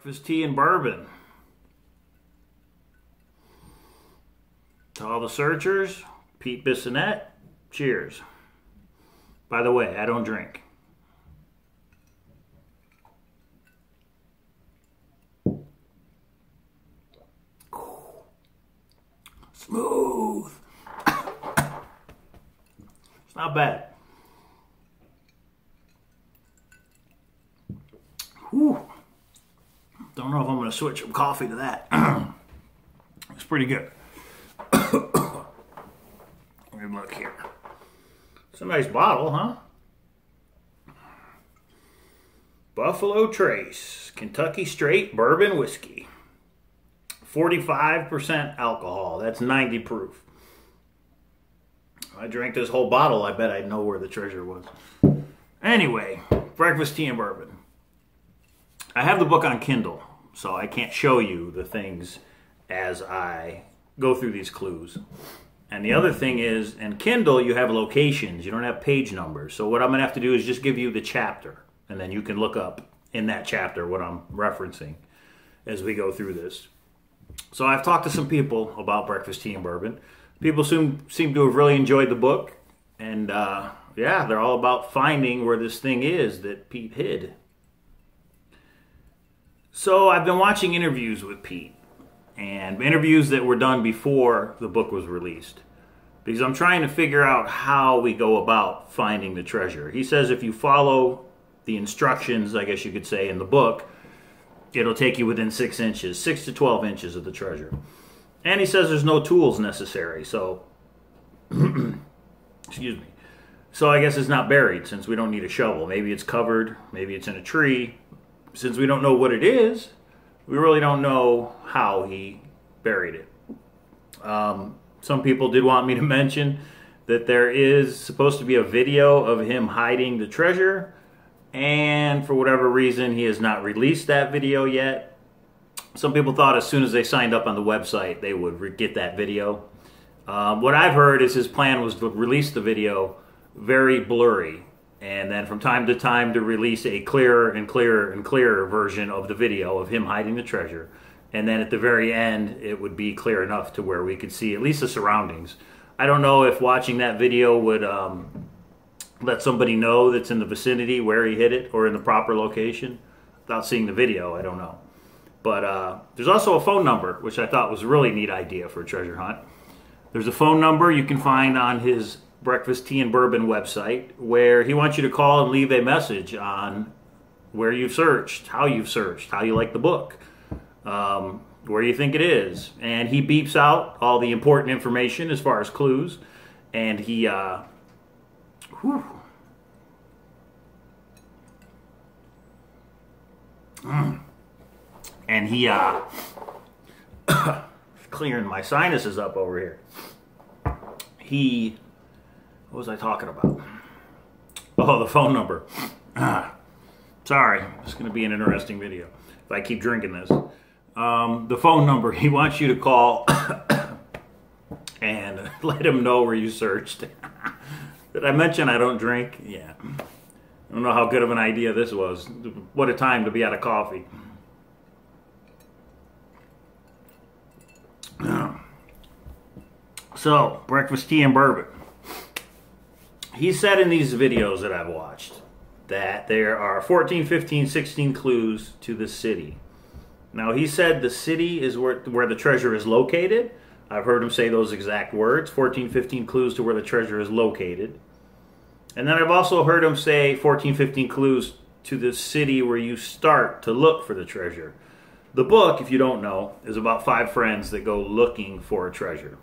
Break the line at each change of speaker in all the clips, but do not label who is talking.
Breakfast tea and bourbon. To all the searchers, Pete Bissonette, cheers. By the way, I don't drink. Smooth. it's not bad. Whew. Don't know if I'm going to switch from coffee to that. it's pretty good. Let me look here. It's a nice bottle, huh? Buffalo Trace, Kentucky Straight Bourbon Whiskey. 45% alcohol. That's 90 proof. I drank this whole bottle, I bet I'd know where the treasure was. Anyway, breakfast tea and bourbon. I have the book on Kindle, so I can't show you the things as I go through these clues. And the other thing is, in Kindle, you have locations. You don't have page numbers. So what I'm going to have to do is just give you the chapter, and then you can look up in that chapter what I'm referencing as we go through this. So I've talked to some people about breakfast tea and bourbon. People seem seem to have really enjoyed the book, and uh, yeah, they're all about finding where this thing is that Pete hid. So I've been watching interviews with Pete, and interviews that were done before the book was released, because I'm trying to figure out how we go about finding the treasure. He says if you follow the instructions, I guess you could say, in the book it'll take you within six inches, six to 12 inches of the treasure. And he says there's no tools necessary, so, excuse me. So I guess it's not buried since we don't need a shovel. Maybe it's covered, maybe it's in a tree. Since we don't know what it is, we really don't know how he buried it. Um, some people did want me to mention that there is supposed to be a video of him hiding the treasure and for whatever reason he has not released that video yet. Some people thought as soon as they signed up on the website they would get that video. Um, what I've heard is his plan was to release the video very blurry and then from time to time to release a clearer and clearer and clearer version of the video of him hiding the treasure. And then at the very end, it would be clear enough to where we could see at least the surroundings. I don't know if watching that video would um, let somebody know that's in the vicinity where he hid it or in the proper location without seeing the video. I don't know. But uh, there's also a phone number, which I thought was a really neat idea for a treasure hunt. There's a phone number you can find on his Breakfast Tea and Bourbon website where he wants you to call and leave a message on where you've searched, how you've searched, how you like the book, um, where you think it is. And he beeps out all the important information as far as clues. And he uh, Whew. Mm. And he, uh, clearing my sinuses up over here. He, what was I talking about? Oh, the phone number. Sorry, it's going to be an interesting video if I keep drinking this. Um, the phone number, he wants you to call and let him know where you searched. Did I mention I don't drink? Yeah. I don't know how good of an idea this was. What a time to be out of coffee. So, breakfast tea and bourbon. He said in these videos that I've watched that there are 14, 15, 16 clues to the city. Now, he said the city is where, where the treasure is located. I've heard him say those exact words 14, 15 clues to where the treasure is located. And then I've also heard him say 14, 15 clues to the city where you start to look for the treasure. The book, if you don't know, is about five friends that go looking for a treasure.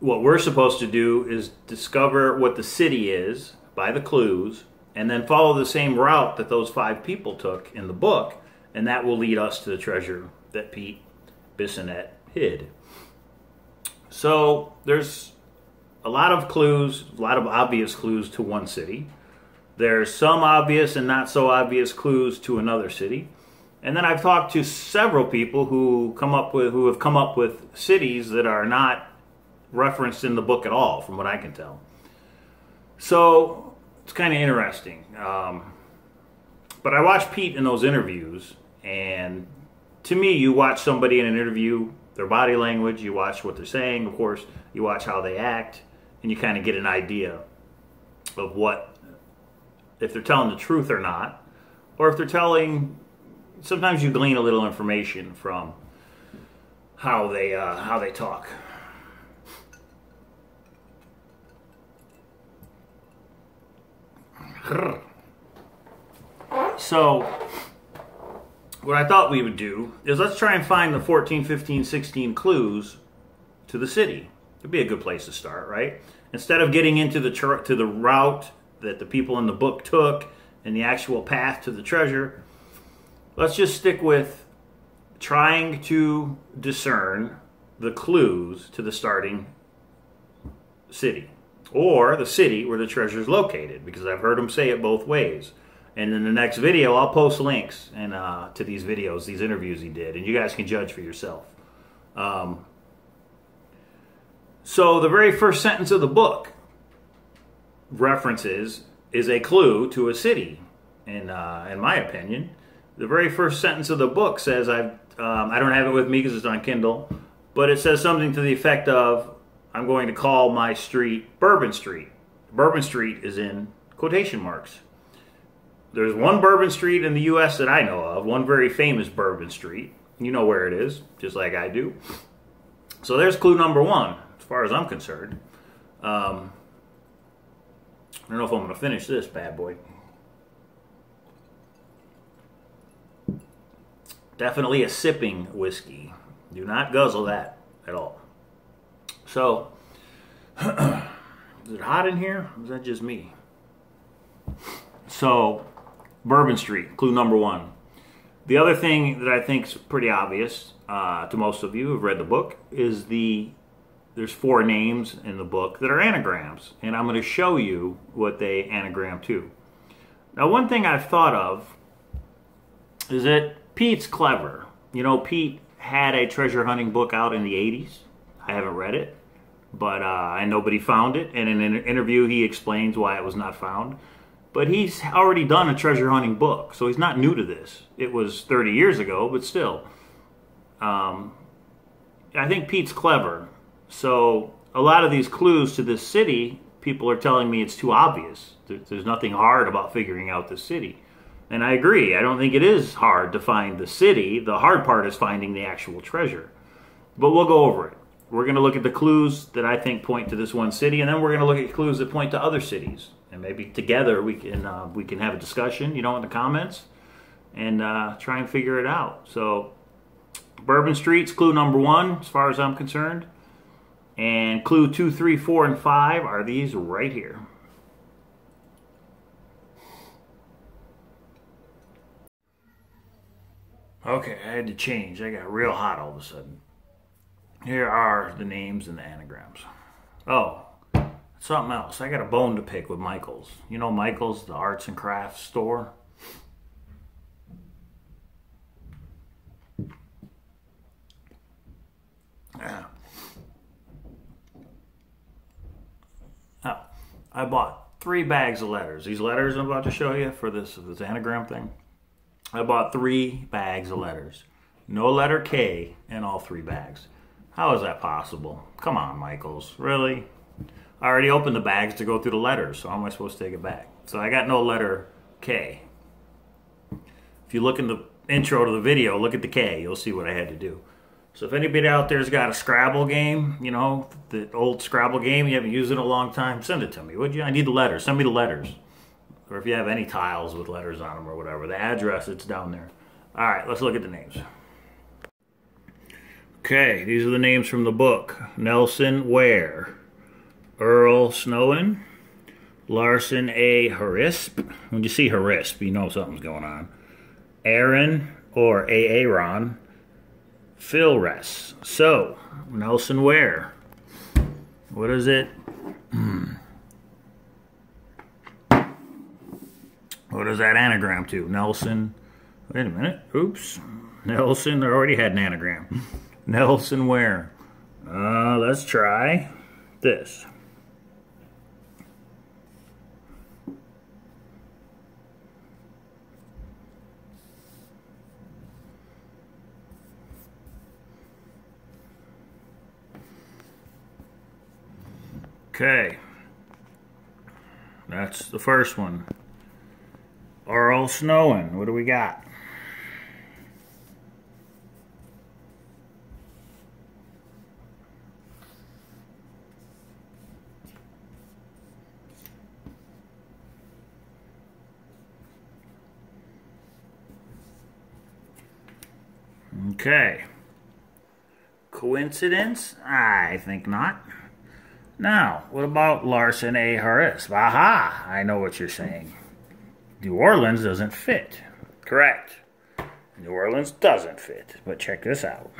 What we're supposed to do is discover what the city is by the clues and then follow the same route that those five people took in the book, and that will lead us to the treasure that Pete Bissonette hid. So there's a lot of clues, a lot of obvious clues to one city. There's some obvious and not so obvious clues to another city. And then I've talked to several people who come up with who have come up with cities that are not referenced in the book at all, from what I can tell. So it's kind of interesting. Um, but I watched Pete in those interviews, and to me, you watch somebody in an interview, their body language, you watch what they're saying, of course, you watch how they act, and you kind of get an idea of what, if they're telling the truth or not, or if they're telling. Sometimes you glean a little information from how they uh, how they talk. So, what I thought we would do is let's try and find the 14, 15, 16 clues to the city. It'd be a good place to start, right? Instead of getting into the to the route that the people in the book took and the actual path to the treasure, let's just stick with trying to discern the clues to the starting city or the city where the treasure is located because I've heard him say it both ways. And in the next video, I'll post links and uh, to these videos, these interviews he did, and you guys can judge for yourself. Um, so the very first sentence of the book references is a clue to a city. In uh, in my opinion, the very first sentence of the book says I um, I don't have it with me because it's on Kindle, but it says something to the effect of I'm going to call my street Bourbon Street. Bourbon Street is in quotation marks. There's one Bourbon Street in the U.S. that I know of, one very famous Bourbon Street. You know where it is, just like I do. So there's clue number one, as far as I'm concerned. Um, I don't know if I'm going to finish this bad boy. Definitely a sipping whiskey. Do not guzzle that at all. So, is it hot in here? Or is that just me? So, Bourbon Street, clue number one. The other thing that I think is pretty obvious uh, to most of you who've read the book is the there's four names in the book that are anagrams, and I'm going to show you what they anagram to. Now, one thing I've thought of is that Pete's clever. You know, Pete had a treasure hunting book out in the 80s. I haven't read it, but uh, and nobody found it. And in an interview, he explains why it was not found. But he's already done a treasure hunting book, so he's not new to this. It was 30 years ago, but still. Um, I think Pete's clever. So a lot of these clues to this city, people are telling me it's too obvious. There's nothing hard about figuring out the city. And I agree. I don't think it is hard to find the city. The hard part is finding the actual treasure. But we'll go over it. We're going to look at the clues that I think point to this one city, and then we're going to look at clues that point to other cities. And maybe together we can uh, we can have a discussion, you know, in the comments, and uh, try and figure it out. So, Bourbon Street's clue number one, as far as I'm concerned, and clue two, three, four, and five are these right here. Okay, I had to change. I got real hot all of a sudden. Here are the names and the anagrams. Oh, something else. I got a bone to pick with Michaels. You know Michaels, the arts and crafts store? Yeah. Oh, I bought three bags of letters. These letters I'm about to show you for this, this anagram thing. I bought three bags of letters. No letter K in all three bags. How is that possible? Come on, Michaels. Really? I already opened the bags to go through the letters, so how am I supposed to take it back? So I got no letter K. If you look in the intro to the video, look at the K, you'll see what I had to do. So if anybody out there's got a Scrabble game, you know, the old Scrabble game, you haven't used it in a long time, send it to me, would you? I need the letters. Send me the letters or if you have any tiles with letters on them or whatever, the address, it's down there. All right, let's look at the names. Okay, these are the names from the book. Nelson Ware, Earl Snowen, Larson A. Harisp. When you see Harisp, you know something's going on. Aaron or Aaron Philres. So, Nelson Ware. What is it? Hmm. What is that anagram to? Nelson. Wait a minute. Oops. Nelson. Already had an anagram. Nelson Ware. Uh, let's try this. Okay. That's the first one. Earl Snowen. What do we got? Okay. Coincidence? I think not. Now, what about Larson A. Harris? Aha! I know what you're saying. New Orleans doesn't fit. Correct. New Orleans doesn't fit. But check this out.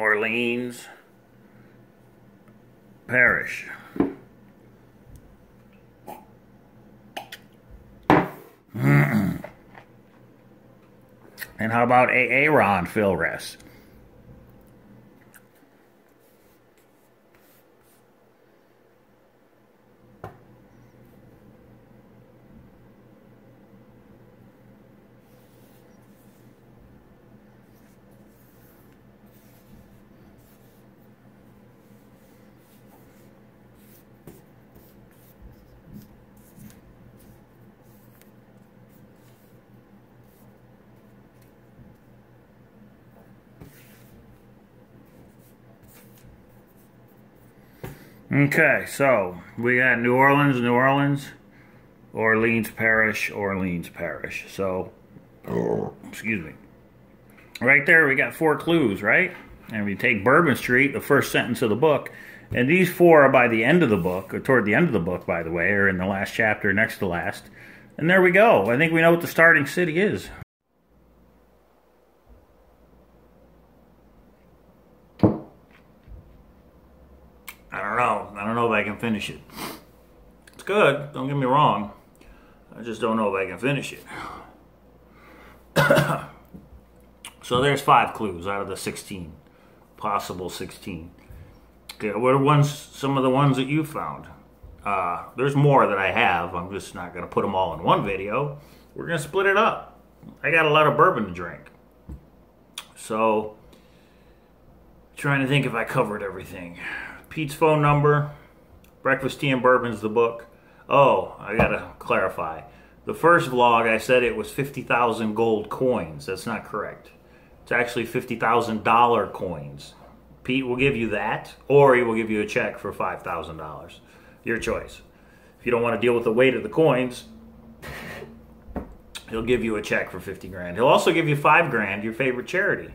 Orleans Parish. and how about Aaron Philres? Okay, so we got New Orleans, New Orleans, Orleans Parish, Orleans Parish. So, oh. excuse me. Right there, we got four clues, right? And we take Bourbon Street, the first sentence of the book, and these four are by the end of the book, or toward the end of the book, by the way, or in the last chapter, next to last. And there we go. I think we know what the starting city is. I can finish it. It's good, don't get me wrong. I just don't know if I can finish it. so there's five clues out of the 16, possible 16. Okay, what are ones, some of the ones that you found? Uh, there's more that I have. I'm just not going to put them all in one video. We're going to split it up. I got a lot of bourbon to drink. So, trying to think if I covered everything. Pete's phone number, Breakfast Tea and Bourbon's the book. Oh, I gotta clarify. The first vlog, I said it was 50,000 gold coins. That's not correct. It's actually $50,000 coins. Pete will give you that, or he will give you a check for $5,000. Your choice. If you don't want to deal with the weight of the coins, he'll give you a check for 50 grand. He'll also give you 5 grand, your favorite charity.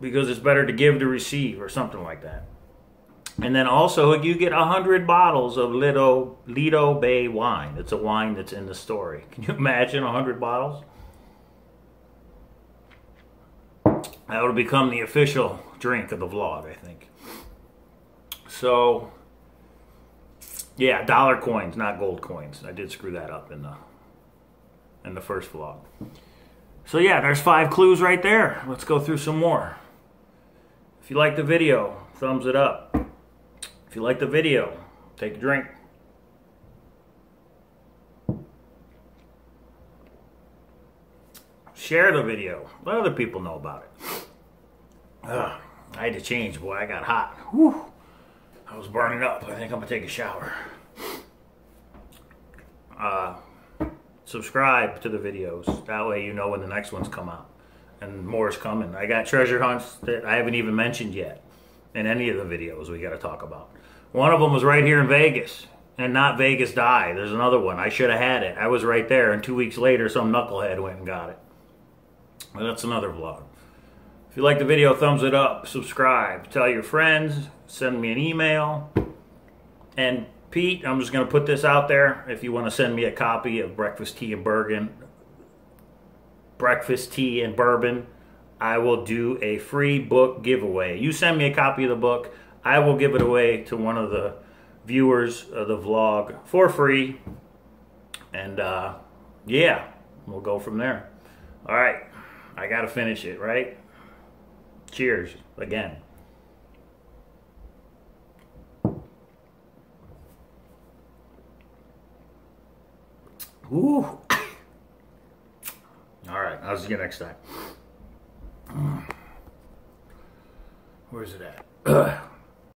Because it's better to give to receive or something like that. And then also you get a hundred bottles of Lido Lido Bay wine. It's a wine that's in the story. Can you imagine a hundred bottles? That would become the official drink of the vlog, I think. So, yeah, dollar coins, not gold coins. I did screw that up in the in the first vlog. So yeah, there's five clues right there. Let's go through some more. If you like the video, thumbs it up. If you like the video, take a drink. Share the video. Let other people know about it. Ugh, I had to change, boy. I got hot. Whew. I was burning up. I think I'm going to take a shower. Uh, subscribe to the videos. That way you know when the next ones come out. And more is coming. I got treasure hunts that I haven't even mentioned yet in any of the videos we got to talk about. One of them was right here in Vegas, and not Vegas die. There's another one. I should have had it. I was right there, and two weeks later, some knucklehead went and got it. But that's another vlog. If you like the video, thumbs it up, subscribe, tell your friends, send me an email. And Pete, I'm just going to put this out there. If you want to send me a copy of Breakfast Tea and Bourbon, Breakfast Tea and Bourbon, I will do a free book giveaway. You send me a copy of the book, I will give it away to one of the viewers of the vlog for free. And uh, yeah, we'll go from there. All right, I got to finish it, right? Cheers again. Ooh. All right, I'll see you next time. Where's it at?